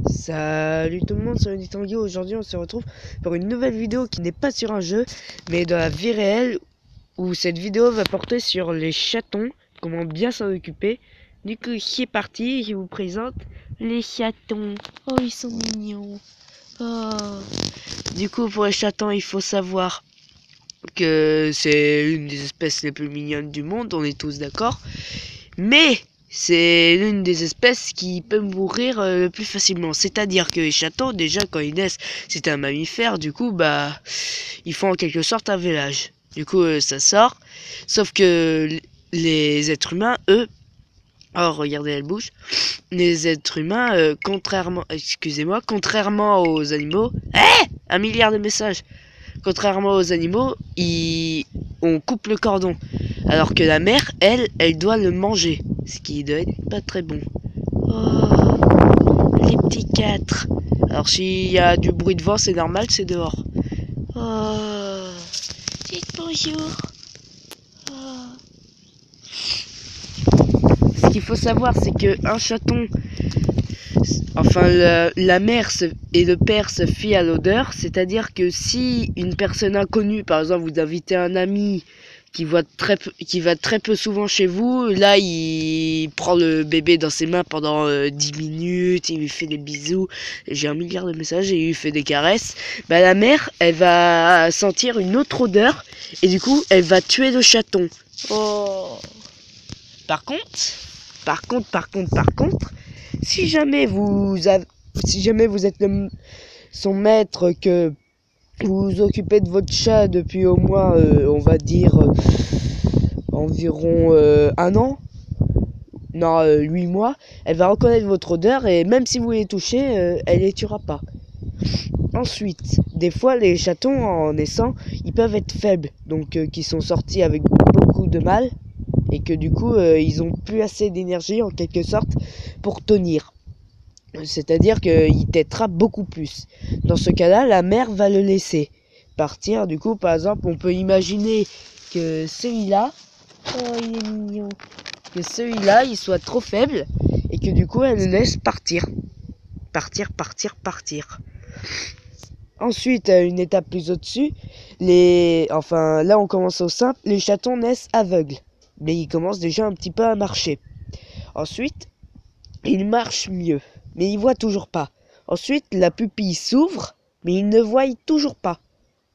Salut tout le monde, c'est Tanguy. Aujourd'hui, on se retrouve pour une nouvelle vidéo qui n'est pas sur un jeu, mais dans la vie réelle, où cette vidéo va porter sur les chatons, comment bien s'en occuper. Du coup, c'est parti, je vous présente les chatons. Oh, ils sont mignons. Oh. Du coup, pour les chatons, il faut savoir que c'est l'une des espèces les plus mignonnes du monde, on est tous d'accord. Mais c'est l'une des espèces qui peut mourir euh, le plus facilement. C'est-à-dire que les chatons, déjà quand ils naissent, c'est un mammifère, du coup, bah, ils font en quelque sorte un village. Du coup, euh, ça sort. Sauf que les êtres humains, eux, oh, regardez, elle bouge. Les êtres humains, euh, contrairement, excusez-moi, contrairement aux animaux, eh, un milliard de messages. Contrairement aux animaux, on coupe le cordon. Alors que la mère, elle, elle doit le manger. Ce qui doit être pas très bon. Oh, les petits quatre. Alors s'il y a du bruit de vent, c'est normal, c'est dehors. Oh, dites bonjour. Oh. Ce qu'il faut savoir, c'est que un chaton, enfin la, mère et le père se fient à l'odeur, c'est-à-dire que si une personne inconnue, par exemple, vous invitez un ami qui va très peu, qui va très peu souvent chez vous. Là, il prend le bébé dans ses mains pendant 10 euh, minutes, il lui fait des bisous. J'ai un milliard de messages et il lui fait des caresses. Bah, la mère, elle va sentir une autre odeur et du coup, elle va tuer le chaton. Oh. Par contre, par contre, par contre, par contre, si jamais vous êtes son maître que vous vous occupez de votre chat depuis au moins, euh, on va dire, euh, environ euh, un an, non, huit mois, elle va reconnaître votre odeur et même si vous les touchez, elle les tuera pas. Ensuite, des fois, les chatons en naissant, ils peuvent être faibles, donc qui sont sortis avec beaucoup de mal et que du coup, ils ont plus assez d'énergie en quelque sorte pour tenir. C'est-à-dire qu'il t'aidera beaucoup plus. Dans ce cas-là, la mère va le laisser partir. Du coup, par exemple, on peut imaginer que celui-là, oh, il est mignon, que celui-là, il soit trop faible et que du coup, elle le laisse partir. Partir, partir, partir. Ensuite, une étape plus au-dessus, les, enfin, là, on commence au simple. Les chatons naissent aveugles, mais ils commencent déjà un petit peu à marcher. Ensuite, ils marchent mieux mais il voit toujours pas. Ensuite, la pupille s'ouvre, mais il ne voit toujours pas.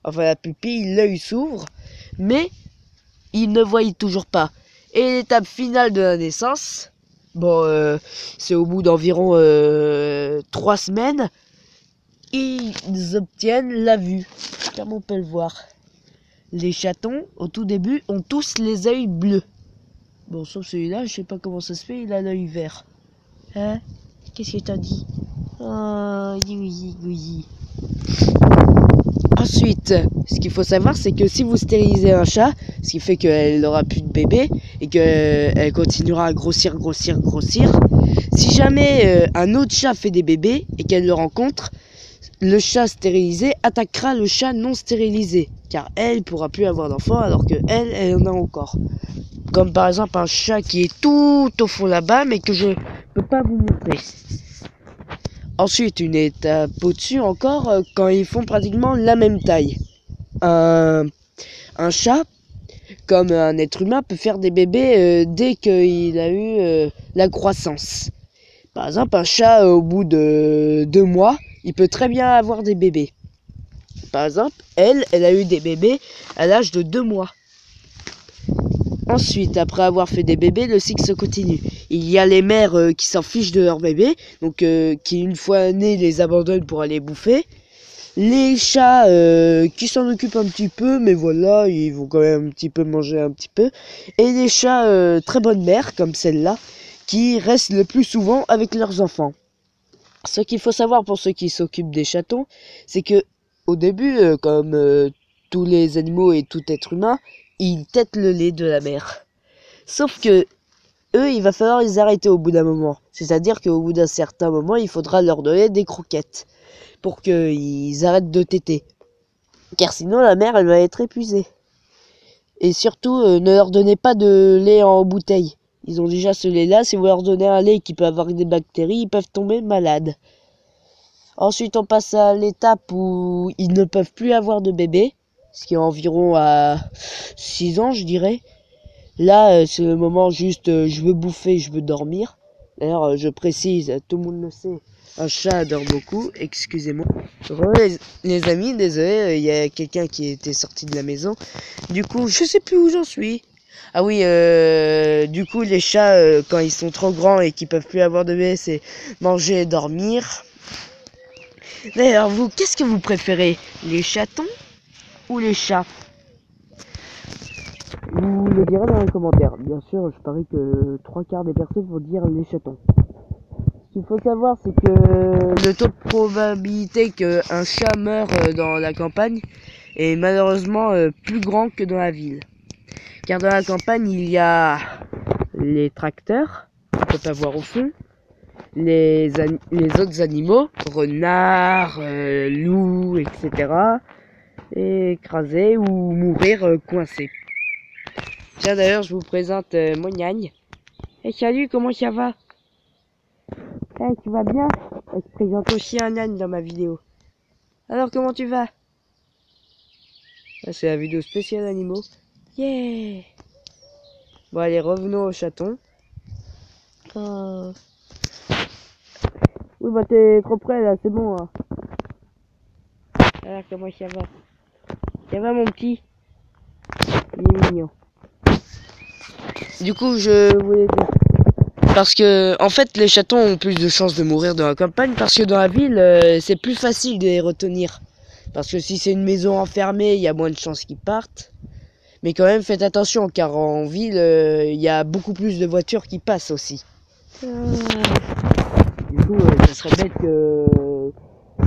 Enfin, la pupille, l'œil s'ouvre, mais il ne voit toujours pas. Et l'étape finale de la naissance, bon, euh, c'est au bout d'environ euh, trois semaines, ils obtiennent la vue, comme on peut le voir. Les chatons, au tout début, ont tous les yeux bleus. Bon, sauf celui-là, je sais pas comment ça se fait, il a l'œil vert. Hein? Qu'est-ce que t'as dit? Oh, Ensuite, ce qu'il faut savoir, c'est que si vous stérilisez un chat, ce qui fait qu'elle n'aura plus de bébé et qu'elle continuera à grossir, grossir, grossir, si jamais euh, un autre chat fait des bébés et qu'elle le rencontre, le chat stérilisé attaquera le chat non stérilisé, car elle pourra plus avoir d'enfants alors que elle, elle en a encore. Comme par exemple un chat qui est tout au fond là-bas, mais que je peux pas vous montrer. Ensuite, une étape au-dessus encore, euh, quand ils font pratiquement la même taille. Un, un chat, comme un être humain, peut faire des bébés euh, dès qu'il a eu euh, la croissance. Par exemple, un chat, au bout de deux mois, il peut très bien avoir des bébés. Par exemple, elle, elle a eu des bébés à l'âge de deux mois. Ensuite, après avoir fait des bébés, le cycle se continue. Il y a les mères euh, qui s'en fichent de leurs bébés, donc euh, qui une fois nés les abandonnent pour aller bouffer. Les chats euh, qui s'en occupent un petit peu, mais voilà, ils vont quand même un petit peu manger un petit peu. Et les chats très bonnes mères, comme celle-là, qui restent le plus souvent avec leurs enfants. Ce qu'il faut savoir pour ceux qui s'occupent des chatons, c'est que au début, comme tous les animaux et tout être humain, ils têtent le lait de la mère. Sauf que eux, il va falloir les arrêter au bout d'un moment. C'est-à-dire qu'au bout d'un certain moment, il faudra leur donner des croquettes pour qu'ils arrêtent de téter. Car sinon, la mère, elle va être épuisée. Et surtout, euh, ne leur donnez pas de lait en bouteille. Ils ont déjà ce lait-là. Si vous leur donnez un lait qui peut avoir des bactéries, ils peuvent tomber malades. Ensuite, on passe à l'étape où ils ne peuvent plus avoir de bébé, ce qui est environ à 6 ans, je dirais. Là, euh, c'est le moment juste, euh, je veux bouffer, je veux dormir. D'ailleurs, euh, je précise, tout le monde le sait, un chat dort beaucoup, excusez-moi. Les, amis, désolé, il y a quelqu'un qui était sorti de la maison. Du coup, je sais plus où j'en suis. Ah oui, du coup, les chats, quand ils sont trop grands et qu'ils peuvent plus avoir de bébé, c'est manger et dormir. D'ailleurs, vous, qu'est-ce que vous préférez Les chatons ou les chats Vous le direz dans les commentaires. Bien sûr, je parie que trois quarts des personnes vont dire les chatons. Ce qu'il faut savoir, c'est que le taux de probabilité qu'un chat meure euh, dans la campagne est malheureusement euh, plus grand que dans la ville. Car dans la campagne, il y a les tracteurs, qu'on peut voir au fond, les, les autres animaux, renards, euh, loups, etc. écraser ou mourir euh, coincés. Tiens, d'ailleurs, je vous présente euh, mon nyagne. Hey, salut, comment ça va? Hey, tu vas bien? Je présente aussi un nyagne dans ma vidéo. Alors, comment tu vas? C'est la vidéo spéciale animaux. Yeah Bon, allez, revenons au chaton. Oh. Oui, bah t'es trop près là, c'est bon. Hein. Alors, comment ça va? Ça va, mon petit Il est mignon. Du coup, je voulais dire. Parce que, en fait, les chatons ont plus de chances de mourir dans la campagne parce que dans la ville, euh, c'est plus facile de les retenir. Parce que si c'est une maison enfermée, il y a moins de chances qu'ils partent. Mais quand même, faites attention, car en ville, euh, il y a beaucoup plus de voitures qui passent aussi. Du coup, euh, ce serait bête que...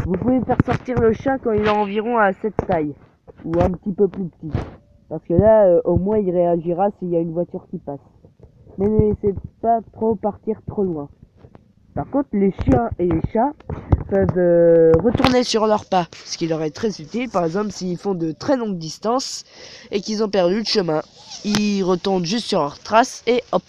Vous pouvez faire sortir le chat quand il est environ à cette taille. Ou un petit peu plus petit. Parce que là, euh, au moins, il réagira s'il y a une voiture qui passe. Mais ne laissez pas trop partir trop loin. Par contre, les chiens et les chats peuvent euh, retourner sur leurs pas, ce qui leur est très utile. Par exemple, s'ils font de très longues distances et qu'ils ont perdu le chemin, ils retournent juste sur leurs traces et hop.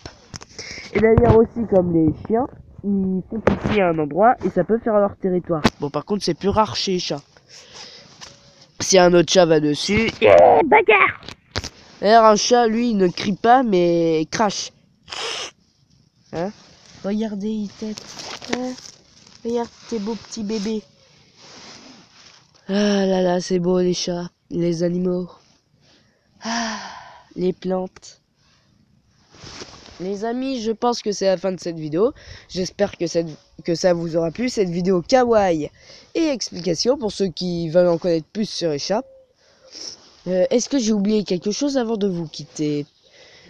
Et d'ailleurs aussi, comme les chiens, ils font pipi à un endroit et ça peut faire leur territoire. Bon, par contre, c'est plus rare chez les chats. Si un autre chat va dessus, yeah, bagarre D'ailleurs, un chat, lui, il ne crie pas, mais crache. Hein Regardez, il tête. Hein Regarde tes beaux petits bébés. Ah là là, c'est beau les chats, les animaux. Ah, les plantes. Les amis, je pense que c'est la fin de cette vidéo. J'espère que, ça vous aura plu. Cette vidéo kawaii et explication pour ceux qui veulent en connaître plus sur les chats. Euh, Est-ce que j'ai oublié quelque chose avant de vous quitter?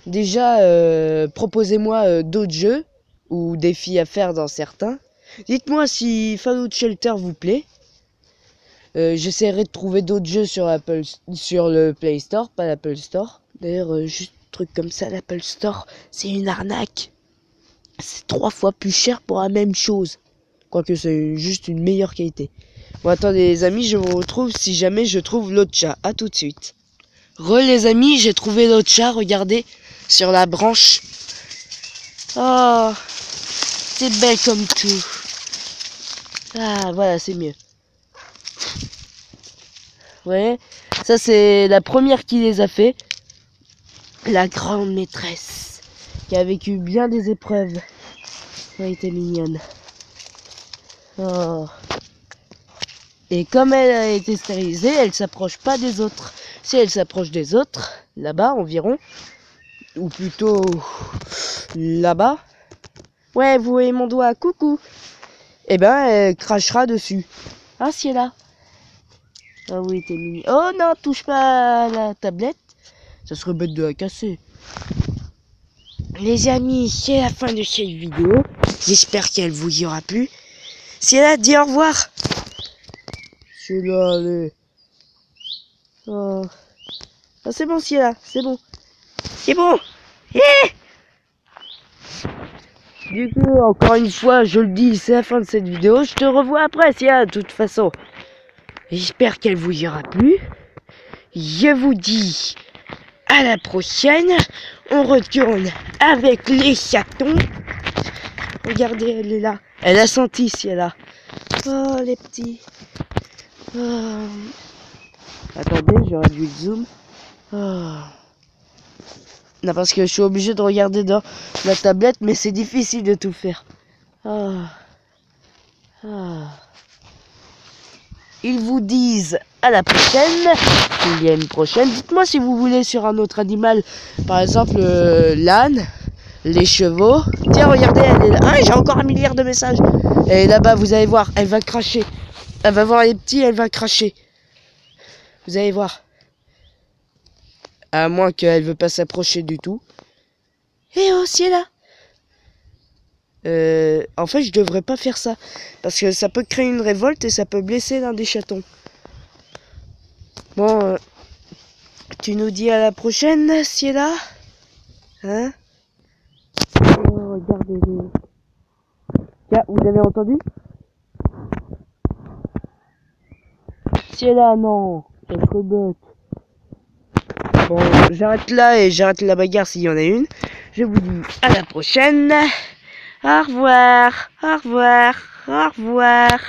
Déjà, euh, proposez-moi euh, d'autres jeux ou défis à faire dans certains. Dites-moi si Fallout Shelter vous plaît. Euh, J'essaierai de trouver d'autres jeux sur Apple, sur le Play Store, pas l'Apple Store. D'ailleurs, juste truc comme ça, l'Apple Store, c'est une arnaque. C'est trois fois plus cher pour la même chose. Quoique c'est juste une meilleure qualité. Bon, attendez les amis, je vous retrouve si jamais je trouve l'autre chat. À tout de suite. Re les amis, j'ai trouvé l'autre chat, regardez, sur la branche. Oh, c'est belle comme tout. Ah, voilà, c'est mieux. Ouais, ça c'est la première qui les a fait. La grande maîtresse, qui a vécu bien des épreuves. Elle était mignonne. Oh. Et comme elle a été stérilisée, elle s'approche pas des autres. Si elle s'approche des autres, là-bas environ, ou plutôt là-bas, ouais, vous voyez mon doigt, coucou, eh ben, elle crachera dessus. Ah, si elle là. Ah oui, t'es mignon. Oh non, touche pas la tablette. Ça serait bête de la casser. Les amis, c'est la fin de cette vidéo. J'espère qu'elle vous y aura plu. Elle a dit au revoir. C'est là, allez. Oh. Ah, c'est bon, là, c'est bon. C'est bon. Yeah du coup, encore une fois, je le dis, c'est la fin de cette vidéo. Je te revois après, Sia, de toute façon. J'espère qu'elle vous aura plu. Je vous dis à la prochaine. On retourne avec les chatons. Regardez, elle est là. Elle a senti, si elle a. Oh, les petits. Oh. Attendez, j'aurais dû le zoom. Oh. Non, parce que je suis obligé de regarder dans la tablette, mais c'est difficile de tout faire. Oh. Ils vous disent à la prochaine. Il y a une prochaine. Dites-moi si vous voulez sur un autre animal. Par exemple, euh, l'âne, les chevaux. Tiens, regardez, elle est là. Ah, j'ai encore un milliard de messages. Et là-bas, vous allez voir, elle va cracher. Elle va voir les petits, elle va cracher. Vous allez voir. À moins qu'elle veut pas s'approcher du tout. Et oh, si elle là. Euh, en fait, je devrais pas faire ça. Parce que ça peut créer une révolte et ça peut blesser l'un des chatons. Bon, euh, tu nous dis à la prochaine, Ciela Hein? Oh, regardez-les. Tiens, vous avez entendu? Ciela, non se bête. Bon, j'arrête là et j'arrête la bagarre s'il y en a une. Je vous dis à la prochaine. Au revoir, au revoir, au revoir.